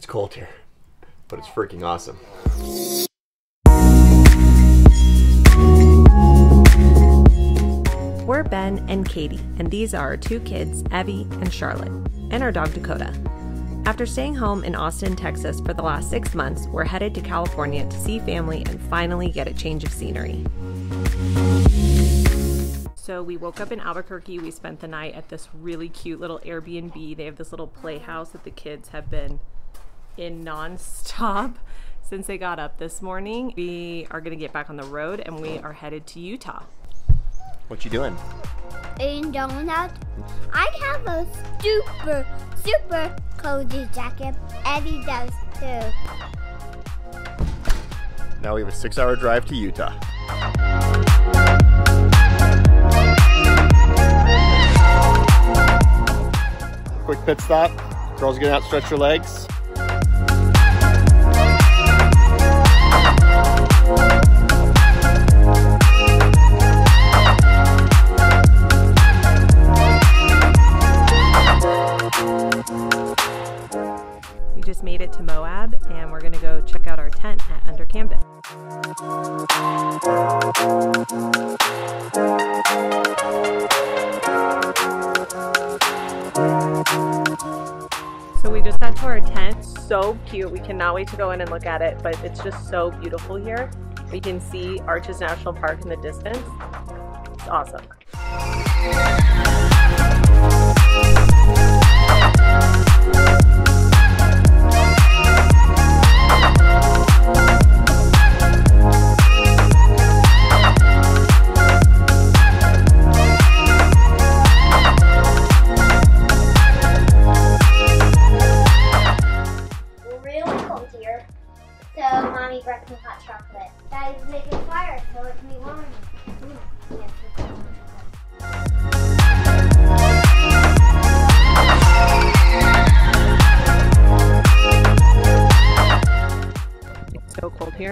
It's cold here, but it's freaking awesome. We're Ben and Katie, and these are our two kids, Evie and Charlotte, and our dog Dakota. After staying home in Austin, Texas for the last six months, we're headed to California to see family and finally get a change of scenery. So we woke up in Albuquerque. We spent the night at this really cute little Airbnb. They have this little playhouse that the kids have been in nonstop since they got up this morning. We are going to get back on the road and we are headed to Utah. What you doing? eating donuts. I have a super, super cozy jacket. Evie does too. Now we have a six hour drive to Utah. Quick pit stop. Girls get out, stretch your legs. Just made it to Moab and we're to go check out our tent at Under Canvas. So we just got to our tent. So cute. We cannot wait to go in and look at it, but it's just so beautiful here. We can see Arches National Park in the distance. It's awesome.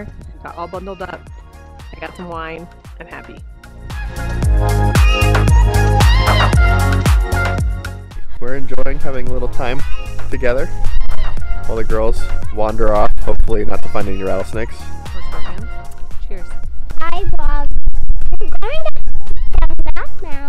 So here. Got all bundled up. I got some wine. I'm happy. We're enjoying having a little time together while the girls wander off, hopefully not to find any rattlesnakes. Cheers. Hi vlog. I'm going to have a bath now.